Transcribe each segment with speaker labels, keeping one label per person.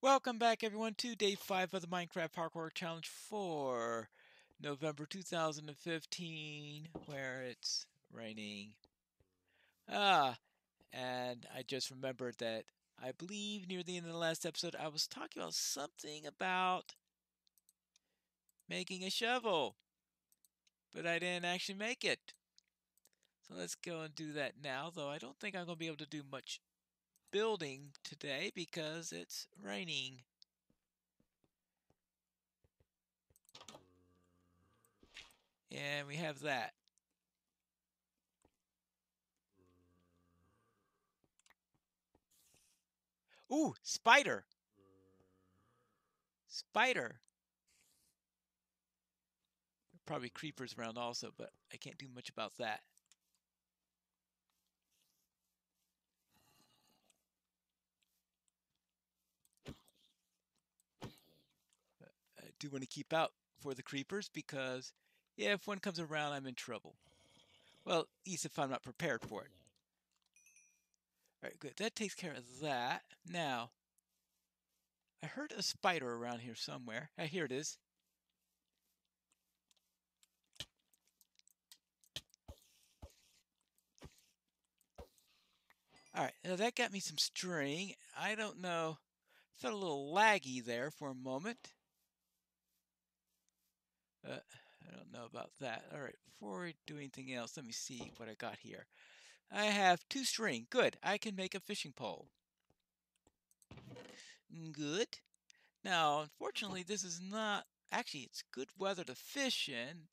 Speaker 1: Welcome back, everyone, to day five of the Minecraft Hardcore Challenge for November 2015, where it's raining. Ah, and I just remembered that I believe near the end of the last episode, I was talking about something about making a shovel, but I didn't actually make it. So let's go and do that now, though I don't think I'm going to be able to do much building today because it's raining. And we have that. Ooh, spider. Spider. Probably creepers around also, but I can't do much about that. Do want to keep out for the creepers because, yeah, if one comes around, I'm in trouble. Well, at least if I'm not prepared for it. All right, good. That takes care of that. Now, I heard a spider around here somewhere. Ah, here it is. All right, now that got me some string. I don't know. Felt a little laggy there for a moment. Uh, I don't know about that. All right, before we do anything else, let me see what I got here. I have two string. Good. I can make a fishing pole. Good. Now, unfortunately, this is not... Actually, it's good weather to fish in.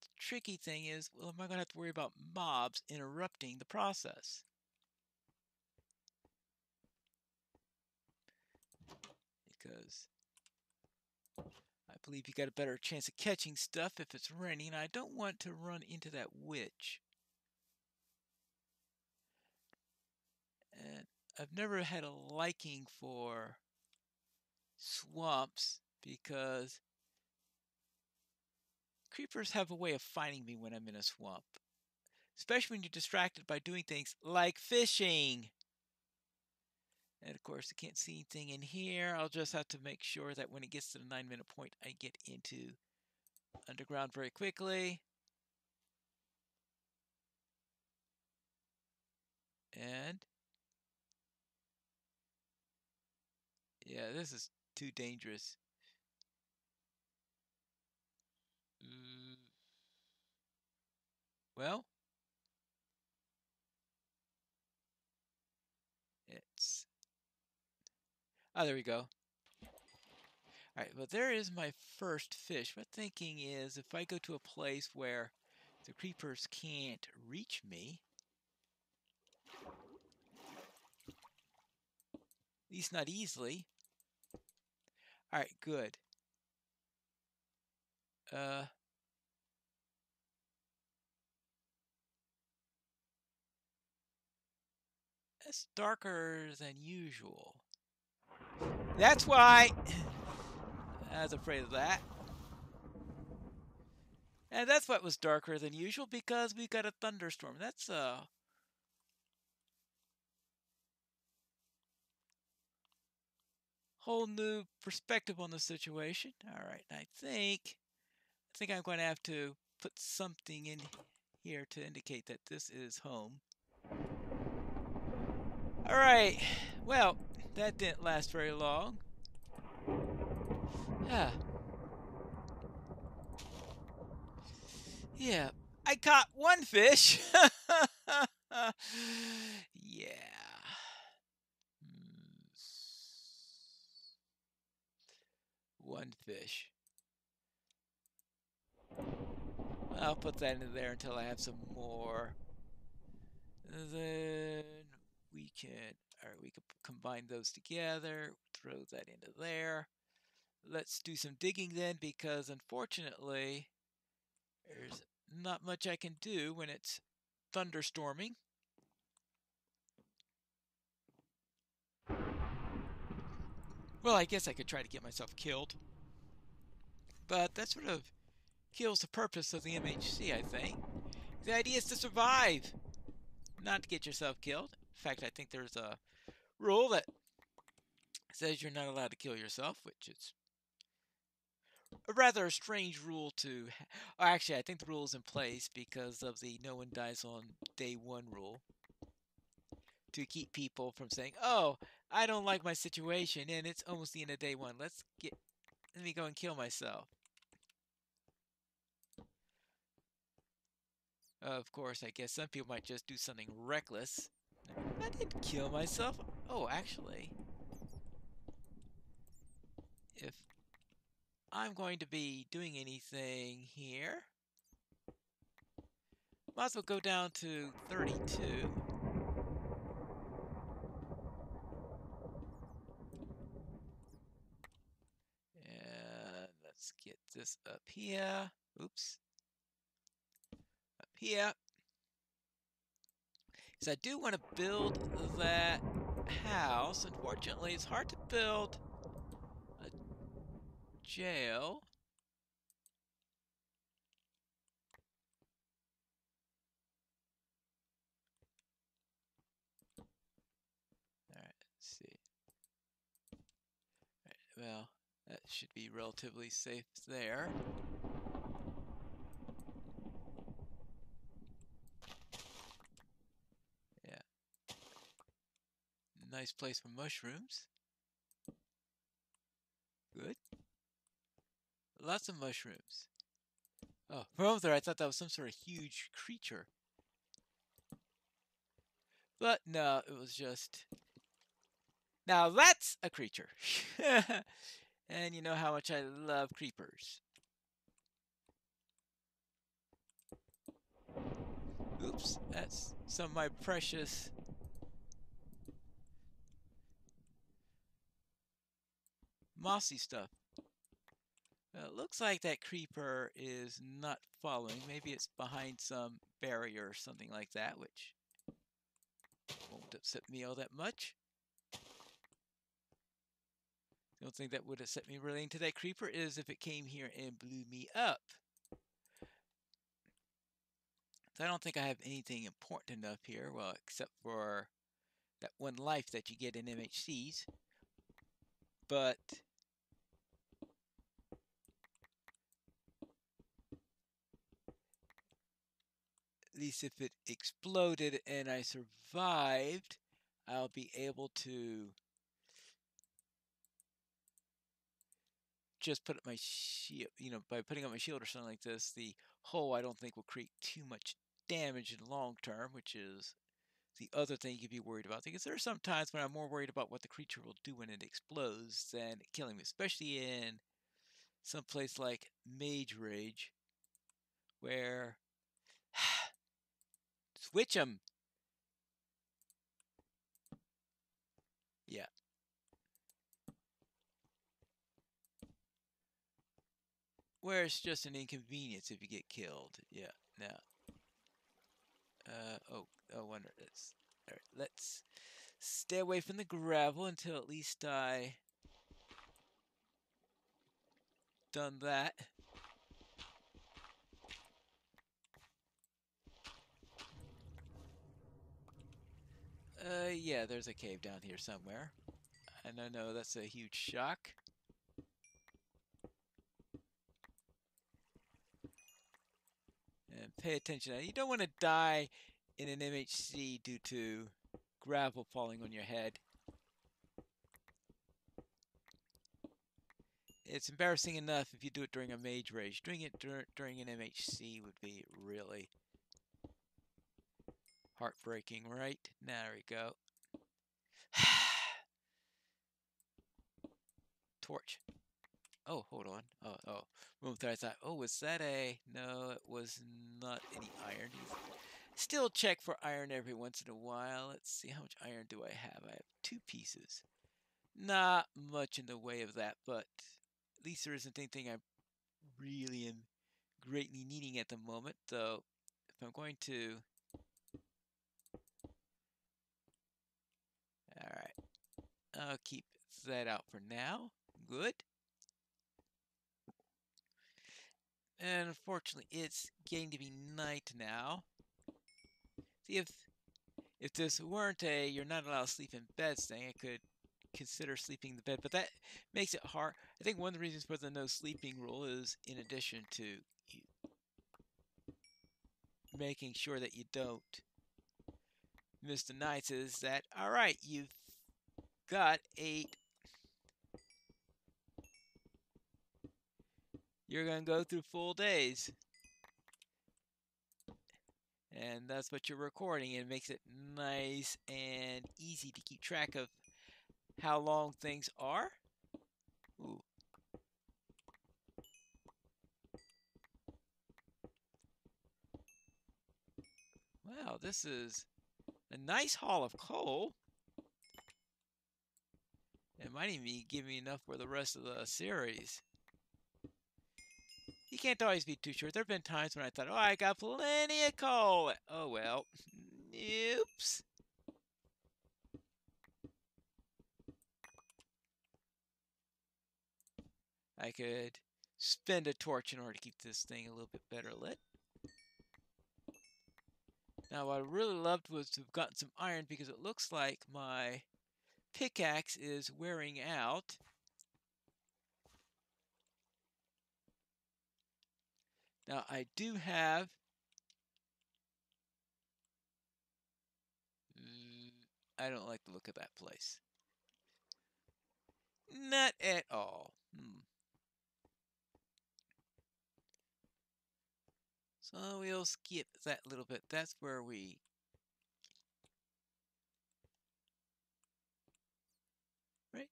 Speaker 1: The tricky thing is, well, am I going to have to worry about mobs interrupting the process? Because I believe you got a better chance of catching stuff if it's raining. I don't want to run into that witch. And I've never had a liking for swamps because creepers have a way of finding me when I'm in a swamp. Especially when you're distracted by doing things like fishing. And of course, I can't see anything in here. I'll just have to make sure that when it gets to the nine minute point, I get into underground very quickly. And yeah, this is too dangerous. Mm. Well, it's Oh, there we go. All right, well, there is my first fish. My thinking is if I go to a place where the creepers can't reach me, at least not easily. All right, good. Uh, it's darker than usual. That's why I was afraid of that. And that's what was darker than usual because we got a thunderstorm. That's a whole new perspective on the situation. All right, I think I think I'm going to have to put something in here to indicate that this is home. All right. Well, that didn't last very long. Yeah. Yeah. I caught one fish. yeah. Hmm. One fish. I'll put that in there until I have some more. Then we can right, we could combine those together, throw that into there. Let's do some digging then because unfortunately there's not much I can do when it's thunderstorming. Well, I guess I could try to get myself killed. But that sort of kills the purpose of the MHC, I think. The idea is to survive, not to get yourself killed. In fact, I think there's a rule that says you're not allowed to kill yourself, which is a rather strange rule to. actually, I think the rule is in place because of the no one dies on day one rule to keep people from saying, "Oh, I don't like my situation, and it's almost the end of day one. Let's get, let me go and kill myself." Of course, I guess some people might just do something reckless. I didn't kill myself. Oh, actually, if I'm going to be doing anything here, might as well go down to 32. And let's get this up here. Oops Up here. Because I do want to build that house. Unfortunately, it's hard to build a jail. Alright, let's see. All right, well, that should be relatively safe there. Nice place for mushrooms. Good. Lots of mushrooms. Oh, from there I thought that was some sort of huge creature. But no, it was just... Now that's a creature. and you know how much I love creepers. Oops, that's some of my precious mossy stuff. Uh, it looks like that creeper is not following. Maybe it's behind some barrier or something like that, which won't upset me all that much. The only thing that would upset me relating to that creeper is if it came here and blew me up. So I don't think I have anything important enough here, well, except for that one life that you get in MHCs. But least if it exploded and I survived, I'll be able to just put up my shield, you know, by putting up my shield or something like this, the hole I don't think will create too much damage in the long term, which is the other thing you could be worried about. Because there are some times when I'm more worried about what the creature will do when it explodes than killing me, especially in some place like Mage Rage, where Switch them. Yeah. Where it's just an inconvenience if you get killed. Yeah, now. Uh, oh, oh, wonder this. Alright, let's stay away from the gravel until at least I done that. Uh, yeah, there's a cave down here somewhere. And I know that's a huge shock. And pay attention. You don't want to die in an MHC due to gravel falling on your head. It's embarrassing enough if you do it during a mage rage. Doing it dur during an MHC would be really Heartbreaking, right? There we go. Torch. Oh, hold on. Oh, oh. Room I thought, oh, was that a... No, it was not any iron. Still check for iron every once in a while. Let's see, how much iron do I have? I have two pieces. Not much in the way of that, but at least there isn't anything I really am greatly needing at the moment. Though, if I'm going to Alright. I'll keep that out for now. Good. And unfortunately, it's getting to be night now. See, if if this weren't a you're not allowed to sleep in bed thing, I could consider sleeping in the bed, but that makes it hard. I think one of the reasons for the no sleeping rule is in addition to making sure that you don't miss the nights is that all right, you've got eight you're going to go through full days. And that's what you're recording. It makes it nice and easy to keep track of how long things are. Ooh. Wow, this is a nice haul of coal. It might even give me enough for the rest of the series you can't always be too sure. There have been times when I thought, oh, I got plenty of coal. Oh, well. Oops. I could spend a torch in order to keep this thing a little bit better lit. Now, what I really loved was to have gotten some iron because it looks like my pickaxe is wearing out. Now I do have mm, I don't like the look of that place. Not at all. Hmm. So we'll skip that little bit. That's where we Right?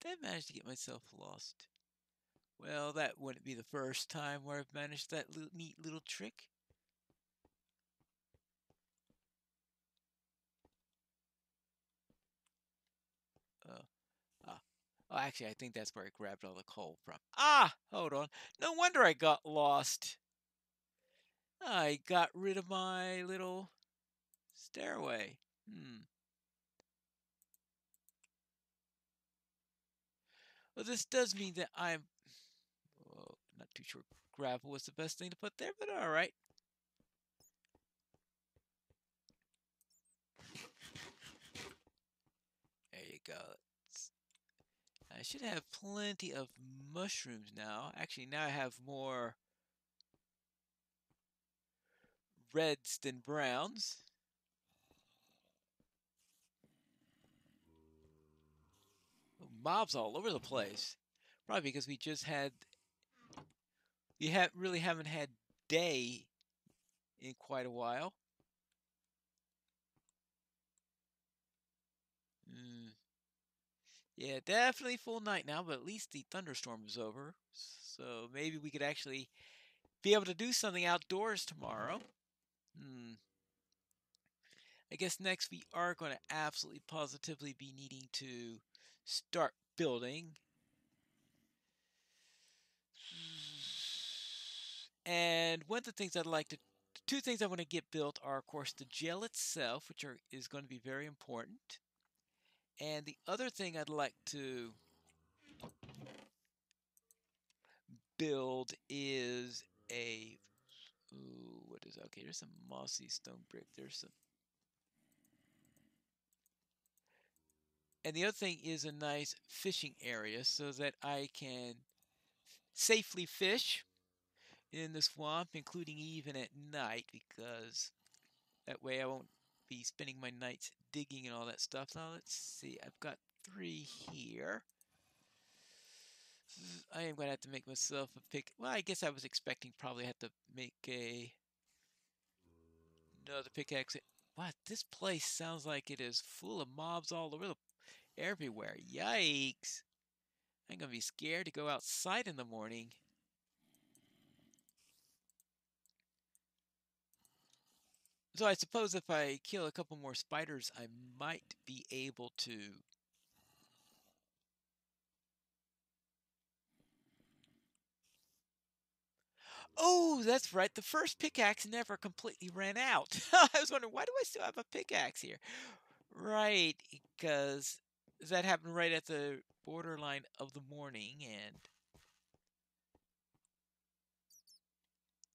Speaker 1: Did I manage to get myself lost? Well, that wouldn't be the first time where I've managed that little, neat little trick. Oh. Ah. Oh, actually, I think that's where I grabbed all the coal from. Ah! Hold on. No wonder I got lost. I got rid of my little stairway. Hmm. Well, this does mean that I'm too sure gravel was the best thing to put there, but all right. There you go. I should have plenty of mushrooms now. Actually, now I have more reds than browns. Mobs all over the place. Probably because we just had you have really haven't had day in quite a while. Mm. Yeah, definitely full night now, but at least the thunderstorm is over. So maybe we could actually be able to do something outdoors tomorrow. Hmm. I guess next we are going to absolutely positively be needing to start building And one of the things I'd like to, two things I want to get built are, of course, the gel itself, which are, is going to be very important. And the other thing I'd like to build is a, ooh, what is, okay, there's some mossy stone brick. There's some, and the other thing is a nice fishing area so that I can safely fish in the swamp, including even at night, because that way I won't be spending my nights digging and all that stuff. Now let's see, I've got three here. I am going to have to make myself a pick. Well, I guess I was expecting probably have to make a another pickaxe. What? This place sounds like it is full of mobs all over the everywhere. Yikes! I'm gonna be scared to go outside in the morning. So I suppose if I kill a couple more spiders, I might be able to... Oh, that's right. The first pickaxe never completely ran out. I was wondering, why do I still have a pickaxe here? Right, because that happened right at the borderline of the morning, and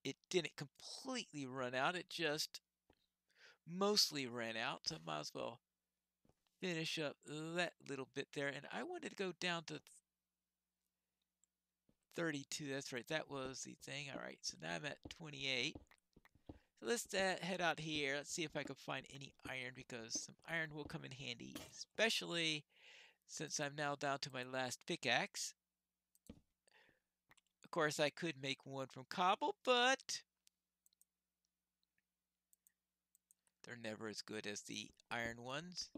Speaker 1: it didn't completely run out. It just mostly ran out, so might as well finish up that little bit there. And I wanted to go down to 32. That's right. That was the thing. All right. So now I'm at 28. So let's uh, head out here. Let's see if I can find any iron because some iron will come in handy, especially since I'm now down to my last pickaxe. Of course, I could make one from cobble, but they're never as good as the iron ones.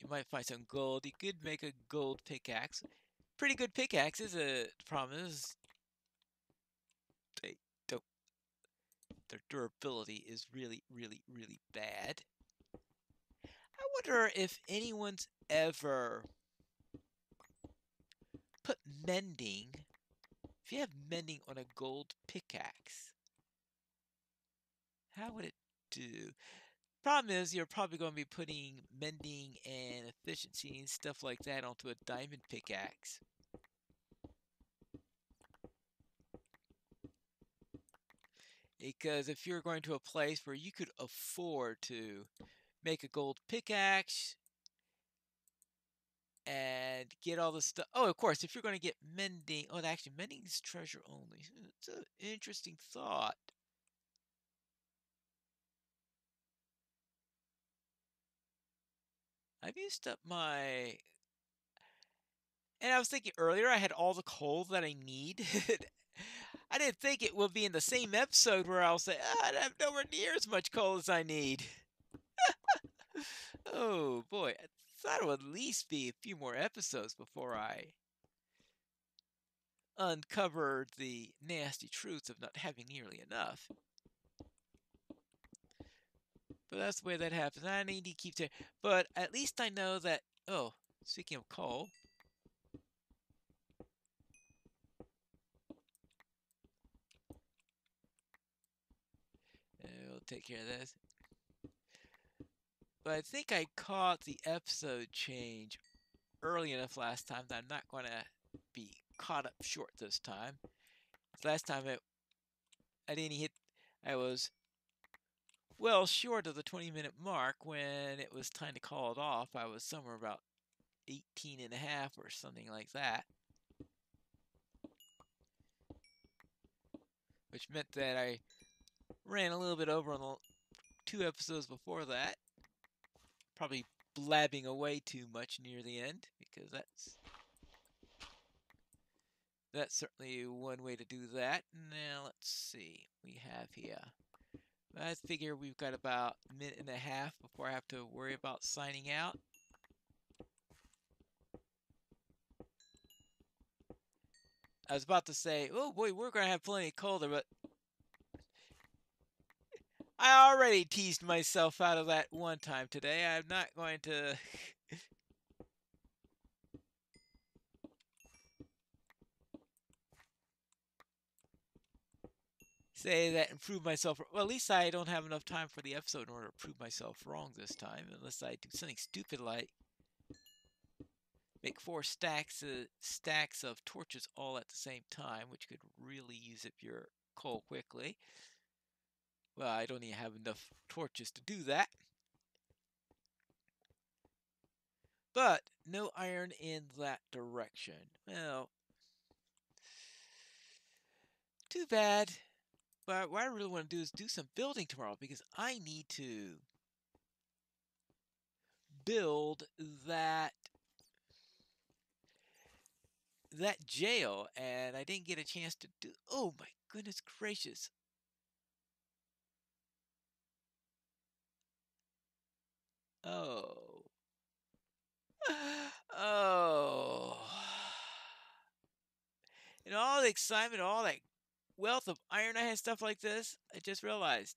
Speaker 1: You might find some gold. You could make a gold pickaxe. Pretty good pickaxes. The problem is they don't. Their durability is really, really, really bad. I wonder if anyone's ever put mending. If you have mending on a gold pickaxe, how would it do? Problem is, you're probably going to be putting mending and efficiency and stuff like that onto a diamond pickaxe. Because if you're going to a place where you could afford to make a gold pickaxe and get all the stuff. Oh, of course, if you're going to get mending, oh, actually, mending is treasure only. It's an interesting thought. I've used up my. And I was thinking earlier, I had all the coal that I need. I didn't think it would be in the same episode where I'll say, oh, I have nowhere near as much coal as I need. oh boy, I thought it would at least be a few more episodes before I uncovered the nasty truths of not having nearly enough. But that's the way that happens. I need to keep there. But at least I know that. Oh, speaking of coal. We'll take care of this. But I think I caught the episode change early enough last time that I'm not going to be caught up short this time. Last time it, I didn't hit, I was well short of the 20 minute mark when it was time to call it off. I was somewhere about 18 and a half or something like that. Which meant that I ran a little bit over on the two episodes before that. Probably blabbing away too much near the end because that's that's certainly one way to do that. Now let's see. We have here I figure we've got about a minute and a half before I have to worry about signing out. I was about to say, oh boy, we're going to have plenty of colder, but I already teased myself out of that one time today. I'm not going to say that and prove myself. Well, at least I don't have enough time for the episode in order to prove myself wrong this time, unless I do something stupid like make four stacks of, stacks of torches all at the same time, which could really use up your coal quickly. Well, I don't even have enough torches to do that. But no iron in that direction. Well, too bad. But what I really want to do is do some building tomorrow because I need to build that that jail and I didn't get a chance to do oh my goodness gracious. Oh. Oh. And all the excitement all that wealth of iron I had, stuff like this, I just realized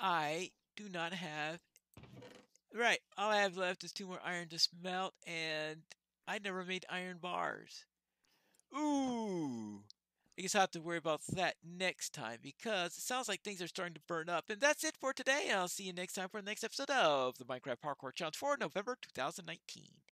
Speaker 1: I do not have. Right, all I have left is two more iron to smelt, and I never made iron bars. Ooh. I guess I have to worry about that next time because it sounds like things are starting to burn up. And that's it for today. I'll see you next time for the next episode of the Minecraft Hardcore Challenge for November 2019.